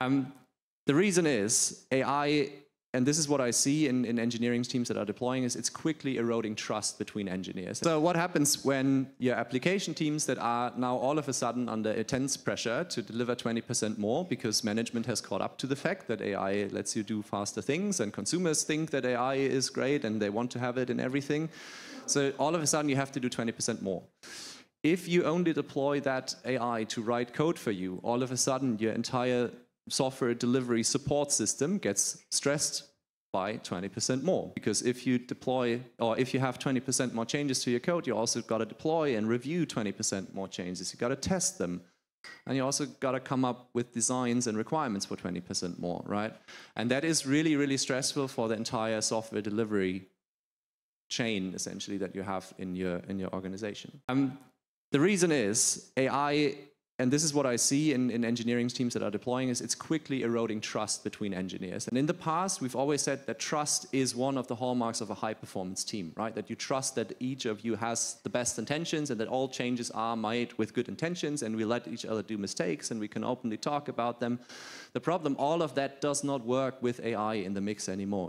Um, the reason is AI, and this is what I see in, in engineering teams that are deploying, is it's quickly eroding trust between engineers. So what happens when your application teams that are now all of a sudden under intense pressure to deliver 20% more because management has caught up to the fact that AI lets you do faster things and consumers think that AI is great and they want to have it in everything. So all of a sudden you have to do 20% more. If you only deploy that AI to write code for you, all of a sudden your entire software delivery support system gets stressed by 20% more. Because if you deploy, or if you have 20% more changes to your code, you also got to deploy and review 20% more changes. You got to test them. And you also got to come up with designs and requirements for 20% more, right? And that is really, really stressful for the entire software delivery chain, essentially, that you have in your, in your organization. Um, the reason is AI and this is what I see in, in engineering teams that are deploying is it's quickly eroding trust between engineers. And in the past, we've always said that trust is one of the hallmarks of a high performance team, right? That you trust that each of you has the best intentions and that all changes are made with good intentions and we let each other do mistakes and we can openly talk about them. The problem, all of that does not work with AI in the mix anymore.